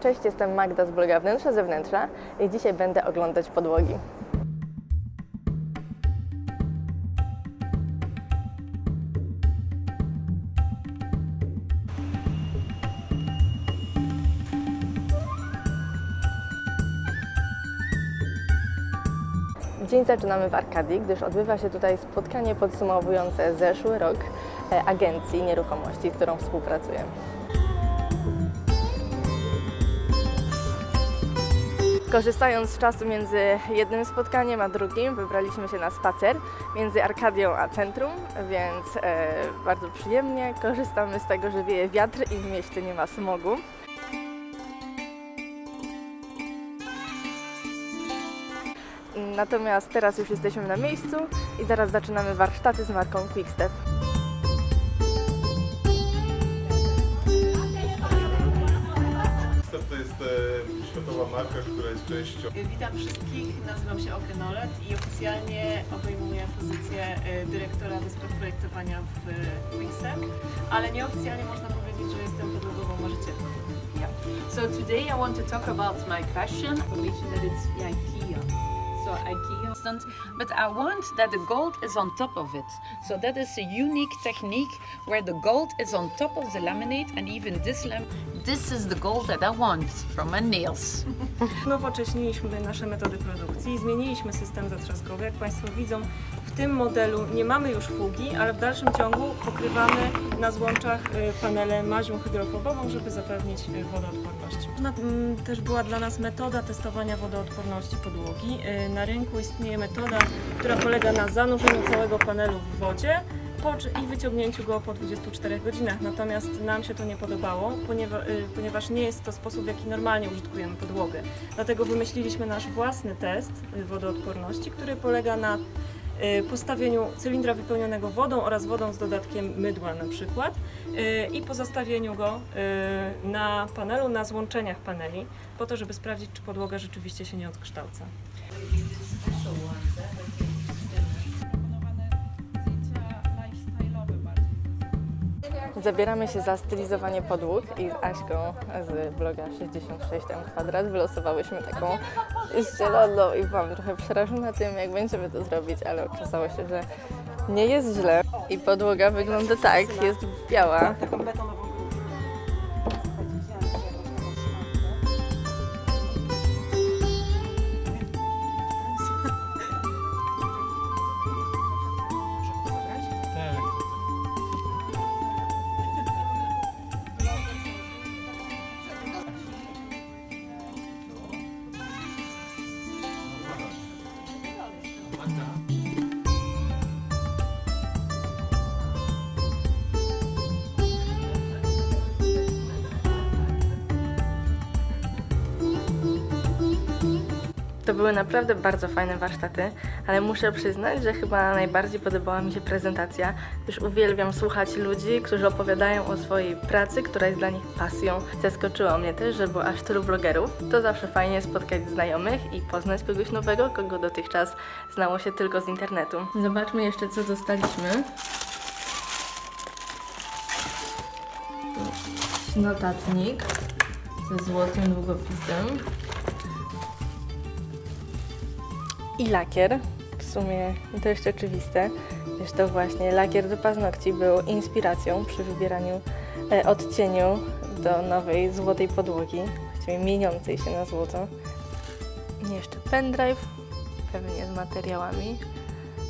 Cześć, jestem Magda z bloga Wnętrza Zewnętrza i dzisiaj będę oglądać podłogi. Dzień zaczynamy w Arkadii, gdyż odbywa się tutaj spotkanie podsumowujące zeszły rok e, agencji nieruchomości, z którą współpracuję. Korzystając z czasu między jednym spotkaniem a drugim, wybraliśmy się na spacer między Arkadią a centrum, więc e, bardzo przyjemnie. Korzystamy z tego, że wieje wiatr i w mieście nie ma smogu. Natomiast teraz już jesteśmy na miejscu i zaraz zaczynamy warsztaty z marką Quickstep. Jest e, światowa marka, która jest częścią Witam wszystkich, nazywam się Okenolet i oficjalnie obejmuję pozycję e, dyrektora do spraw projektowania w Quickstep, ale nieoficjalnie można powiedzieć, że jestem podłogową marzycielką. Yeah. So today I want to talk about my passion. Information that it's IKEA. So IKEA, stand- but I want that the gold is on top of it. So that is a unique technique where the gold is on top of the laminate, and even this lam. This is the gold that I want from my nails. Nowocześniliśmy nasze metody produkcji, zmieniliśmy system zatrzaskowy. Jak Państwo widzą, w tym modelu nie mamy już fugi, ale w dalszym ciągu pokrywamy na złączach y, panele mazią hydrofobową, żeby zapewnić y, wodoodporność. Też była dla nas metoda testowania wodoodporności podłogi. Y, Na rynku istnieje metoda, która polega na zanurzeniu całego panelu w wodzie i wyciągnięciu go po 24 godzinach. Natomiast nam się to nie podobało, ponieważ, ponieważ nie jest to sposób, w jaki normalnie użytkujemy podłogę. Dlatego wymyśliliśmy nasz własny test y, wodoodporności, który polega na y, postawieniu cylindra wypełnionego wodą oraz wodą z dodatkiem mydła na przykład y, i pozostawieniu go y, na panelu, na złączeniach paneli, po to, żeby sprawdzić, czy podłoga rzeczywiście się nie odkształca. Zabieramy się za stylizowanie podłóg i z Aśką z bloga 66 tam kwadrat wylosowałyśmy taką zieloną i byłam trochę przerażona tym, jak będziemy to zrobić, ale okazało się, że nie jest źle i podłoga wygląda tak, jest biała. Taką betonową To były naprawdę bardzo fajne warsztaty, ale muszę przyznać, że chyba najbardziej podobała mi się prezentacja, gdyż uwielbiam słuchać ludzi, którzy opowiadają o swojej pracy, która jest dla nich pasją. Zaskoczyło mnie też, że było aż tylu blogerów. To zawsze fajnie spotkać znajomych i poznać kogoś nowego, kogo dotychczas znało się tylko z internetu. Zobaczmy jeszcze, co dostaliśmy. Notatnik ze złotym długopisem. I lakier. W sumie dość oczywiste. Zresztą właśnie lakier do paznokci był inspiracją przy wybieraniu e, odcieniu do nowej złotej podłogi, właściwie mieniącej się na złoto. Jeszcze pendrive, pewnie z materiałami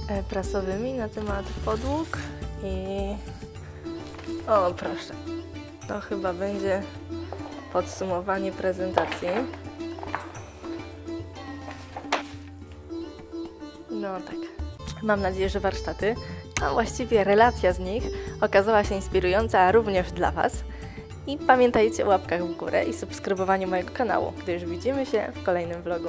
e, prasowymi na temat podłóg i o proszę, to chyba będzie podsumowanie prezentacji. No tak. Mam nadzieję, że warsztaty, a właściwie relacja z nich okazała się inspirująca również dla Was. I pamiętajcie o łapkach w górę i subskrybowaniu mojego kanału, gdyż widzimy się w kolejnym vlogu.